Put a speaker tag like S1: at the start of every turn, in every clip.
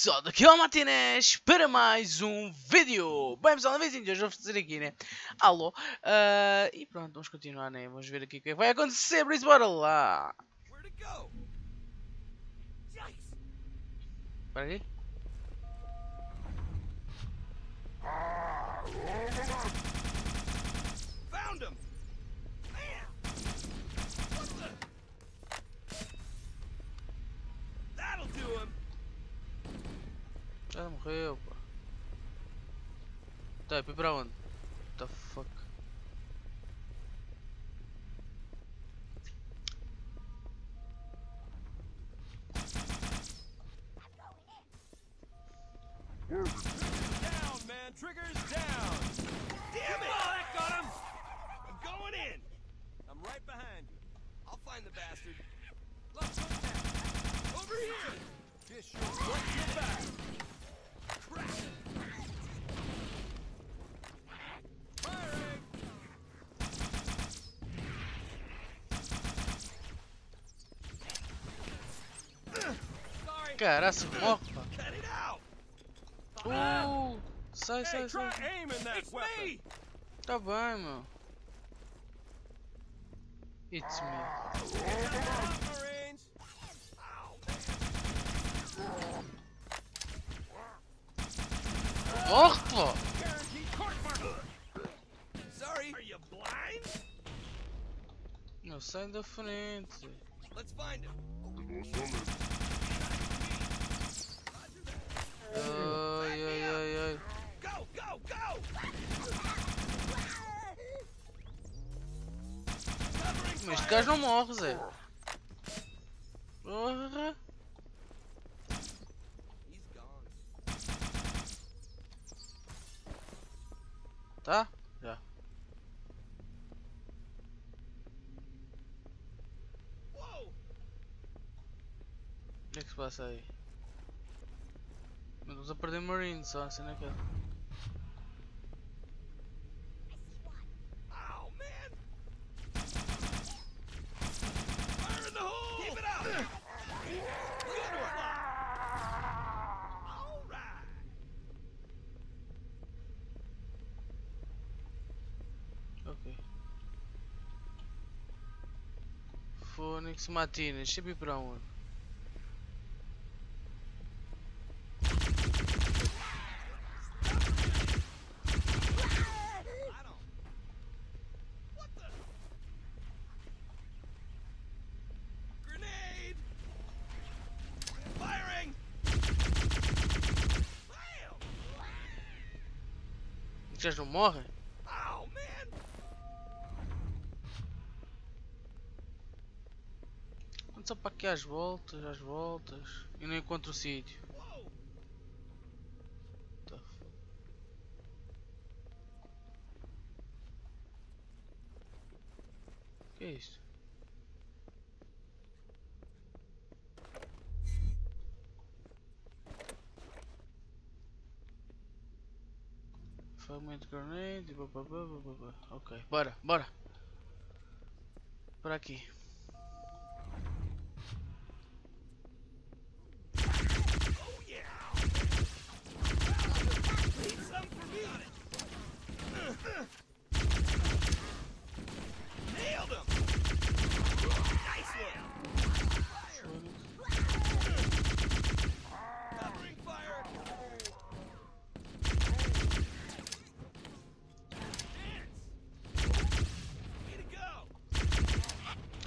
S1: pessoal, daqui é o Martinez para mais um vídeo. Bem pessoal, na vez de hoje vou fazer aqui, né? Alô. Uh, E pronto, vamos continuar, né? Vamos ver aqui o que vai acontecer, por isso bora lá. Para aí. Found him! Help. Type brown. The fuck. Cara, se morre, Uh, sai, sai, sai. Tá bem, meu. It's me. Morre, pô! Não, sai da frente. Let's find him. Ai, ai, ai, ai. Go, go, go! Mas este gajo não morre, Zé. Porra. Tá? Já. O que é que se passa aí? Estamos a perder Marine só, assim naquela. Ok. Phoenix Matina, deixa eu ir para onde? Vocês não morrem? Oh, Ando só para aqui às voltas, às voltas e não encontro o sítio. O que é isto? Fragment grenade, ok, bora, bora. Por aqui.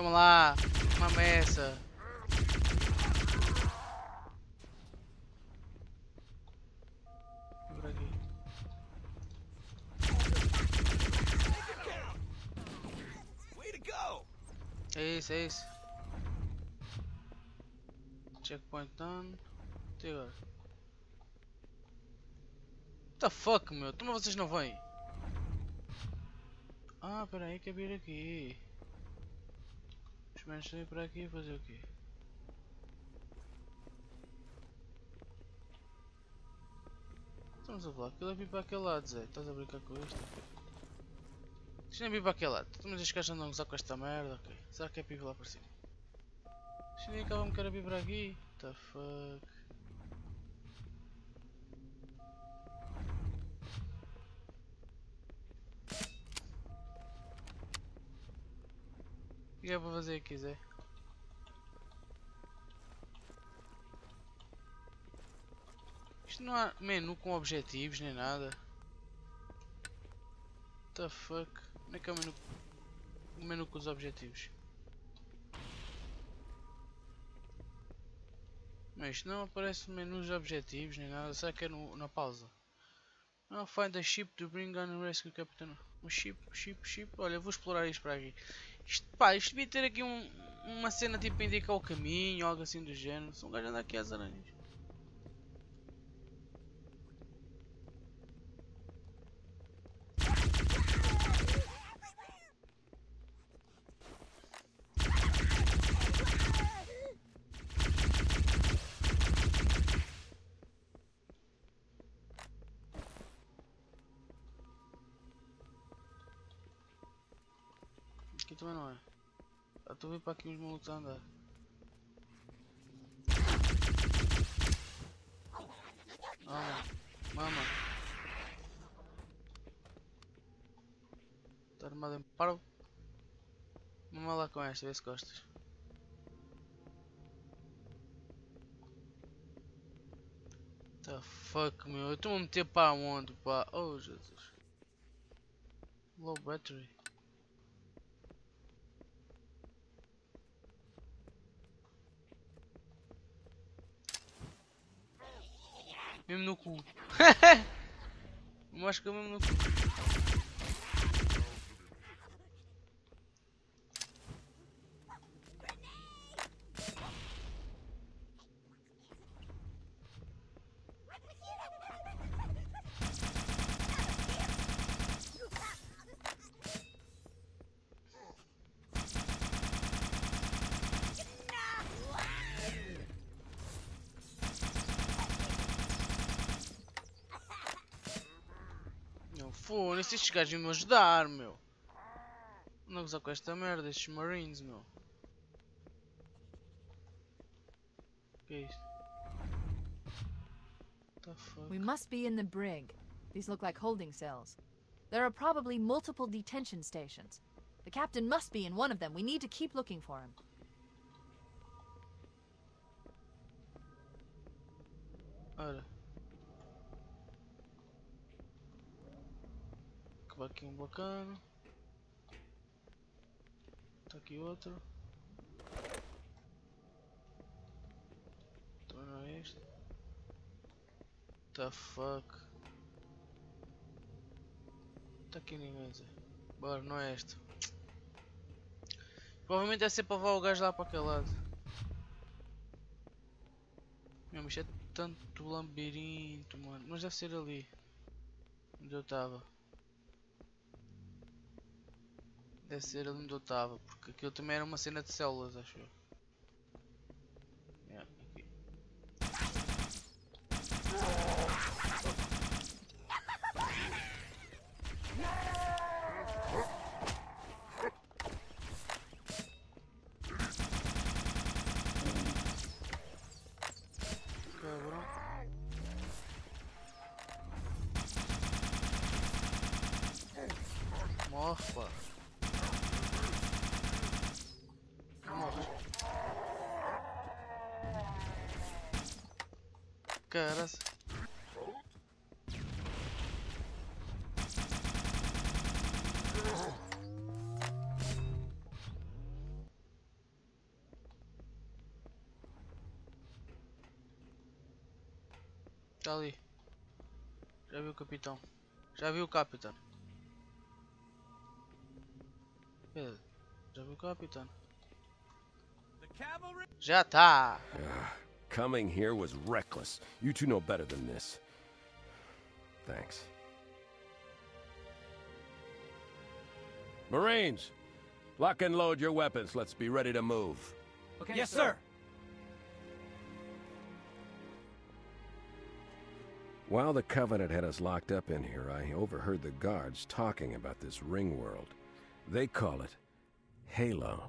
S1: Vamos lá, uma aqui. É isso, é isso. Checkpoint done. E agora? What the fuck, meu? Como vocês não vêm? Ah, peraí que vir aqui. Os menos saem para aqui fazer o quê? Estamos a falar, aquilo é vir para aquele lado, Zé. Estás a brincar com isto? Isto não é vir para aquele lado. Estamos estes gajos andam a usar com esta merda, ok. Será que é ir lá para cima? Isto nem acaba-me que era vir para aqui. What the fuck? O que é para fazer aqui, Zé? Isto não há menu com objetivos nem nada. What the fuck? Onde é que é o menu, o menu com os objetivos? Mas não aparece menus objetivos nem nada, será que é no, na pausa? Não, find a ship to bring on rescue captain. Um ship, ship, ship. Olha, vou explorar isto para aqui. Isto, pá, isto devia ter aqui um, uma cena tipo indicar o caminho, algo assim do género. Se um gajo andar aqui às aranhas. Aqui também não é. Eu ver para aqui os malucos andar. Mama, mama. Está armado em paro. Vamos lá com esta, vê se gostas. The fuck meu, eu estou a meter para onde pá? Oh Jesus. Low battery. Même nos coups. Moi je quand même nos coups. Estes gajos me ajudar, meu. Não gozar com esta merda, estes marines, meu. Que é isto? The fuck?
S2: We must be in the brig. These look like holding cells. There are probably multiple detention stations. The captain must be in one of them. We need to keep looking for him.
S1: Ora. Cavaquinho bacana. Tá aqui outro. Também não é este. The fuck. Tá aqui ninguém, Zé. Bora, não é este. Provavelmente é ser para levar o gajo lá para aquele lado. Meu, mas é tanto labirinto, mano. Mas deve ser ali. Onde eu estava. Deve ser ali onde eu estava. Porque aquilo também era uma cena de células, acho eu. Morre. Caras. Tá ali. Já viu o capitão. Já viu o capitão. Já viu o capitão. Já tá.
S3: Coming here was reckless. You two know better than this. Thanks. Marines, lock and load your weapons. Let's be ready to move.
S4: Okay, yes, sir.
S3: While the Covenant had us locked up in here, I overheard the guards talking about this ring world. They call it Halo.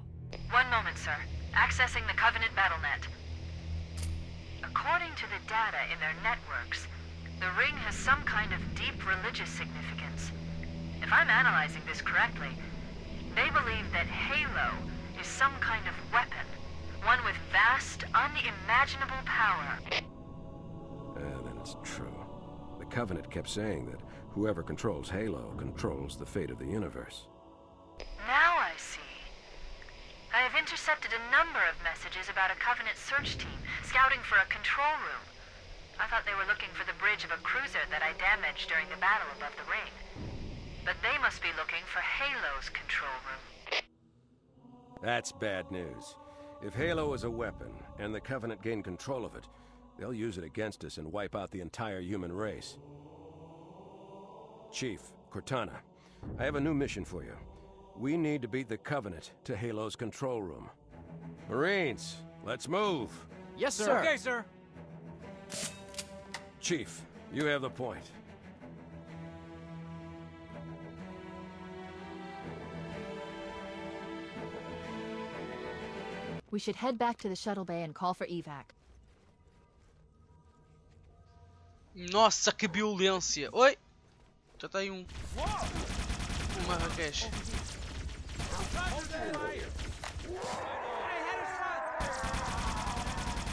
S5: One moment, sir. Accessing the Covenant BattleNet. According to the data in their networks, the ring has some kind of deep religious significance. If I'm analyzing this correctly, they believe that Halo
S2: is some kind of weapon. One with vast, unimaginable power.
S3: Uh, then it's true. The Covenant kept saying that whoever controls Halo controls the fate of the universe.
S2: Intercepted a number of messages about a Covenant search team scouting for a control room. I thought they were looking for the bridge of a cruiser that I damaged during the battle above the ring. But they must be looking for Halo's control room.
S3: That's bad news. If Halo is a weapon, and the Covenant gain control of it, they'll use it against us and wipe out the entire human race. Chief, Cortana, I have a new mission for you. We need to beat the Covenant to Halo's control room. Marines, let's move.
S6: Yes, sir.
S7: Okay, sir.
S3: Chief, you have the point.
S8: We should head back to the shuttle bay and call for evac.
S1: Nossa, que violência! Oi! Já está aí um. Um Marrakech.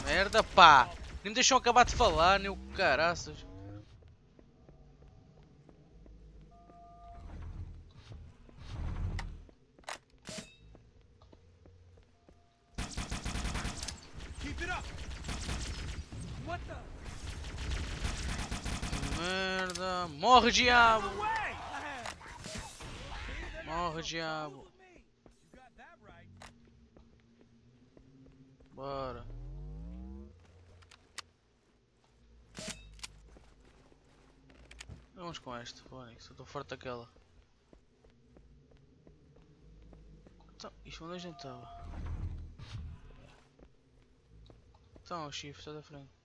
S1: Merda, pá! Nem me deixam acabar de falar, nem o caraças. Merda! Morre, diabo! Morre, diabo!
S7: Me. You got that right.
S1: Bora. Vamos com esta, Fónix. Estou forte daquela. Então, isto onde a gente estava? Então, o chifre está da frente.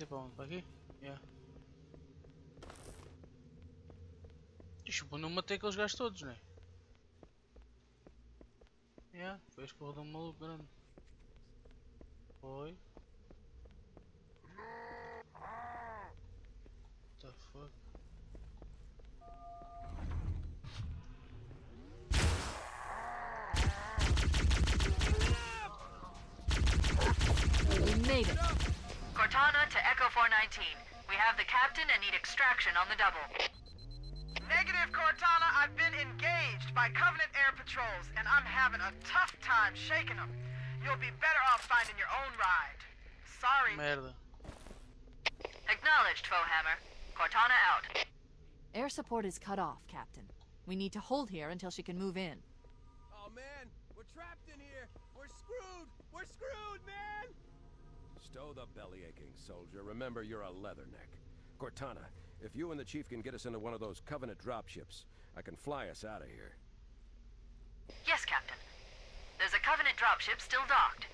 S1: Esse é? Para aqui? Yeah. Eu não matei aqueles gajos todos, né? Yeah, foi este porra de um maluco grande. Foi. What the
S8: made it.
S2: Cortana to Echo 419. We have the captain and need extraction on the double.
S9: Negative, Cortana. I've been engaged by Covenant Air Patrols, and I'm having a tough time shaking them. You'll be better off finding your own ride. Sorry.
S1: Merda.
S2: Acknowledged, Foehammer. Cortana out.
S8: Air support is cut off, Captain. We need to hold here until she can move in.
S7: Oh man, we're trapped in here. We're screwed. We're screwed, man.
S3: Stow the belly aching, soldier. Remember, you're a leatherneck. Cortana, if you and the Chief can get us into one of those Covenant dropships, I can fly us out of here.
S2: Yes, Captain. There's a Covenant dropship still docked.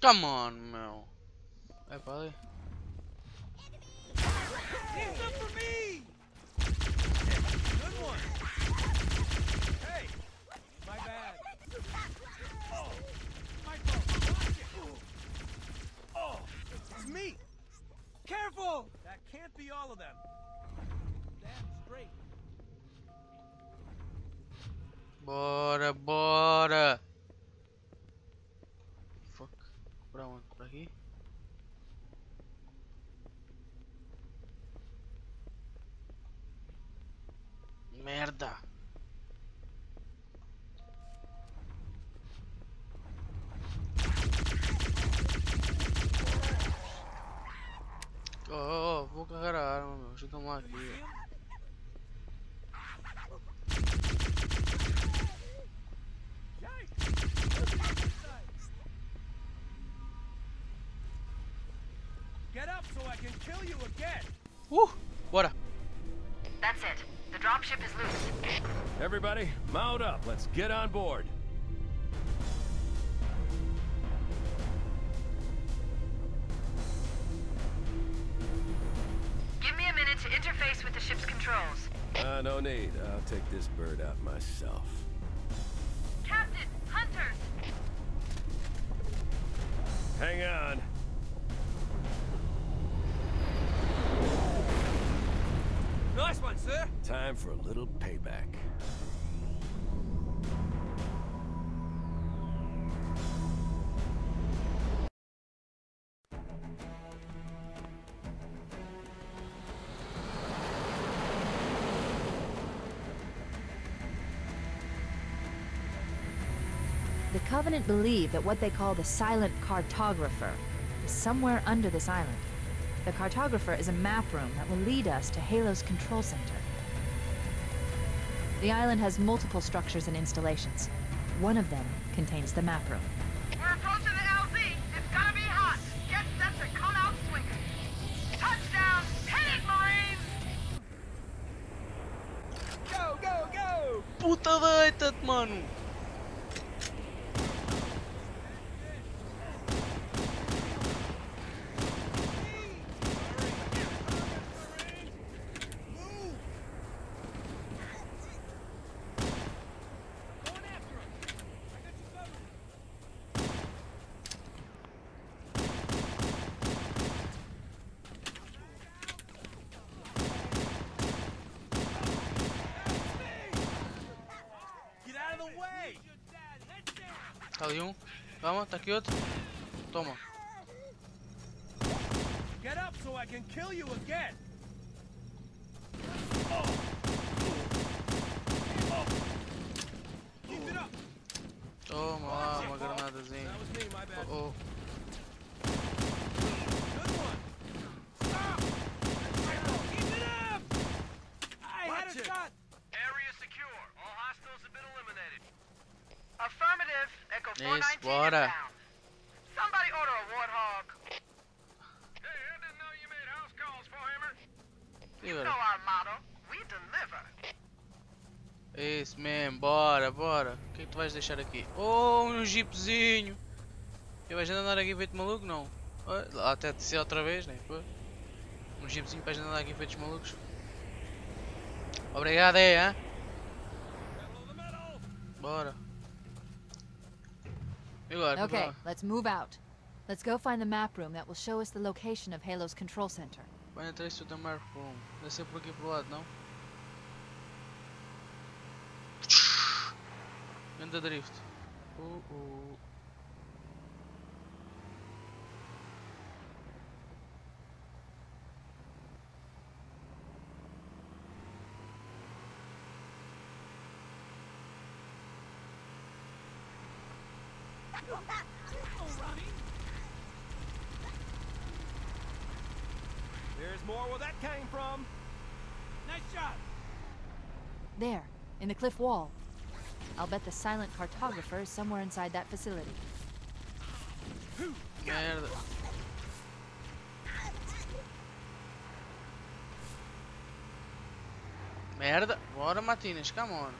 S1: Come on, meu. É para ali.
S7: Hands up for me. Good one. Hey, my bad. Oh, my fault. Oh, me. Careful. That can't be all of them. Stand straight.
S1: Bora, bora! Fuck. Pra onde? Aqui? Merda! Oh, oh, oh, vou carregar a arma, meu. Ajuda-me lá aqui.
S7: Get up so I can kill you again.
S1: Uh! Bora!
S10: That's it. The dropship is loose.
S3: Everybody, mount up. Let's get on board.
S10: Controls.
S3: Uh, no need. I'll take this bird out myself.
S10: Captain, hunters!
S3: Hang on.
S7: Nice one, sir.
S3: Time for a little payback.
S2: Covenant believe that what they call the Silent Cartographer is somewhere under this island. The Cartographer is a map room that will lead us to Halo's control center. The island has multiple structures and installations. One of them contains the map room.
S9: We're approaching the LZ. It's gonna be hot. Get set to come out swinging. Touchdown! Hit it, Marines!
S7: Go, go, go!
S1: Puta deita-te, mano!
S7: Get
S1: Ali um. Calma, tá aqui outro. Toma.
S7: Get up so I can kill you again!
S1: Toma lá, uma granadazinha.
S7: Bad.
S1: Oh,
S9: deliver.
S1: Isso mesmo, bora, bora. O que é que tu vais deixar aqui? Oh, um jeepzinho. E vais andar aqui feito maluco? Não. Até de ser outra vez, né? Pô. Um jeepzinho para andar aqui feitos malucos. Obrigado aí, hein?
S7: The metal!
S1: Bora.
S2: Okay, let's move out. Let's go find the map room that will show us the location of Halo's control center.
S1: When it to the map room, let's see if we can blood, no? In the drift. Ooh, ooh.
S7: There's more where that came from. Nice shot!
S2: There, in the cliff wall. I'll bet the silent cartographer is somewhere inside that facility.
S1: Merda. Merda. Bora, Matinas. Come on.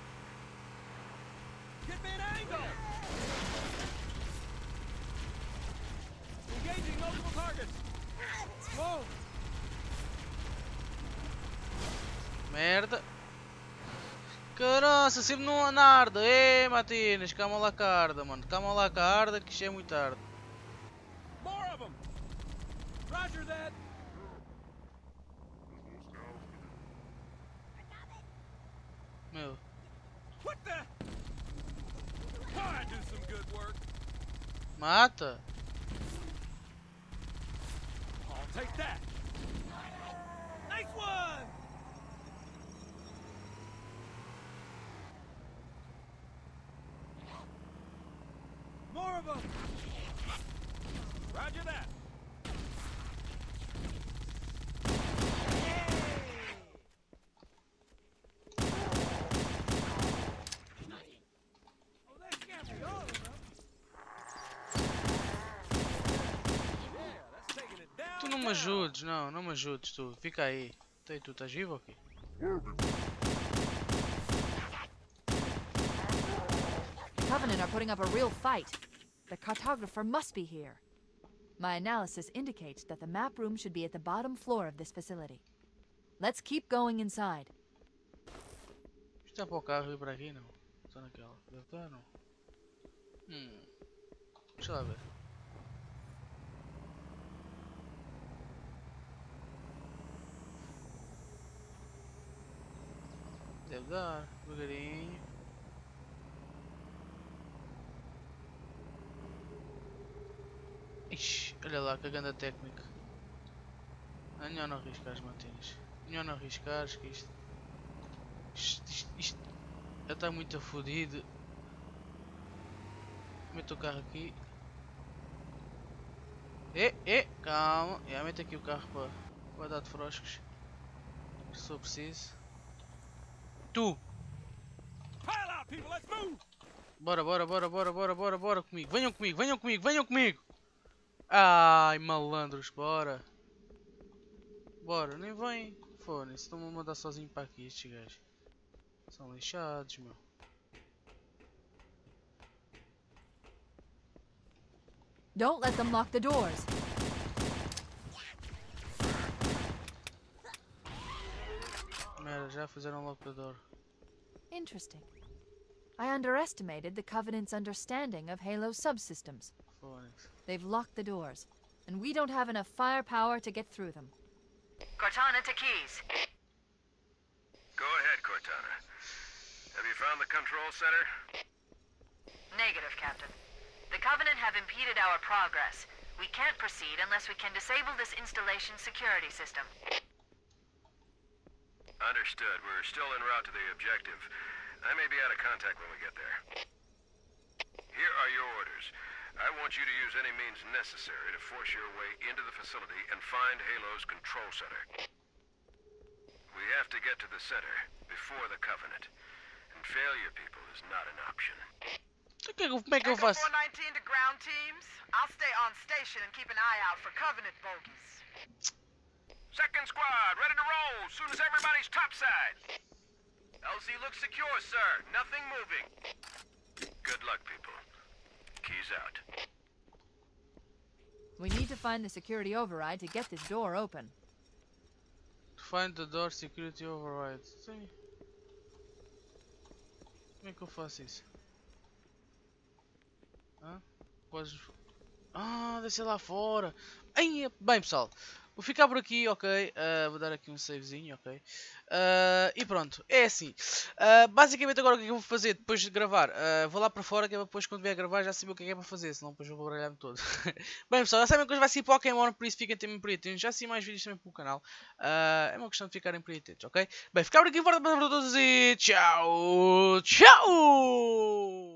S1: Merda. Caroça, sempre não na arda. Ê, Matinas. Calma lá com a arda, mano. Calma lá com a arda que isto é muito tarde.
S7: More of them! Roger that!
S1: Meu. Mata.
S7: I'll take that. Nice one! More of them! Roger that. Oh, that can't be all of them. Yeah, that's taking down.
S1: Tu não me ajudes, não. Não me ajudes, tu. Fica aí. Tu, tu estás vivo aqui?
S2: The Covenant are putting up a real fight. The cartographer must be here. My analysis indicates that the map room should be at the bottom floor of this facility. Let's keep going inside.
S1: Para o carro para aqui não. Só naquela. Deve estar não. Hum. Deixa lá ver. Deve dar, devagarinho. Ixi, olha lá que grande técnica. É melhor não arriscar, Martins. Melhor não arriscar, que isto. Isto, isto, isto já está muito fodido. Meto o carro aqui. E, e, calma. Já mete aqui o carro para, para dar de froscos. Se for preciso. Tu! Bora, bora, bora, bora, bora, bora, bora comigo. Venham comigo, venham comigo, venham comigo. Ai, malandros, bora. Bora, nem vem. Foda-se, estão-me a mandar sozinho para aqui estes gajos. São lixados, meu.
S2: Don't let them lock the doors.
S1: Merda, já fizeram logo o door.
S2: Interesting. I underestimated the Covenant's understanding of Halo subsystems.
S1: Foda-se.
S2: They've locked the doors, and we don't have enough firepower to get through them.
S5: Cortana to Keys.
S3: Go ahead, Cortana. Have you found the control center?
S5: Negative, Captain. The Covenant have impeded our progress. We can't proceed unless we can disable this installation's security system.
S3: Understood. We're still en route to the objective. I may be out of contact when we get there. Here are your orders. I want you to use any means necessary to force your way into the facility and find Halo's control center. We have to get to the center before the Covenant. And failure, people, is not an option.
S1: Então, que é que eu- Como é que eu
S9: Echo 419 to ground teams. I'll stay on station and keep an eye out for Covenant bogies.
S3: Second squad, ready to roll soon as everybody's topside.
S4: LZ looks secure, sir. Nothing moving.
S3: Good luck, people. Keys out.
S2: We need to find the security override to get this door open.
S1: To find the door security override. See? Make a que eu faço isso? Hã? Podes... Ah, deve ser lá fora. Ai, bem pessoal, vou ficar por aqui, ok? Ah, vou dar aqui um savezinho, ok? Ah, e pronto, é assim. Ah, basicamente agora o que é que eu vou fazer depois de gravar? Vou lá para fora que é depois quando vier gravar já saber o que é que é para fazer, senão depois vou baralhar-me todo. bem pessoal, já sabem que hoje vai ser Pokémon, por isso fiquem também por aí atentos. Já sim mais vídeos também para o canal. É uma questão de ficarem por aí atentos, ok? Bem, ficar por aqui, forte para todos e tchau! Tchau!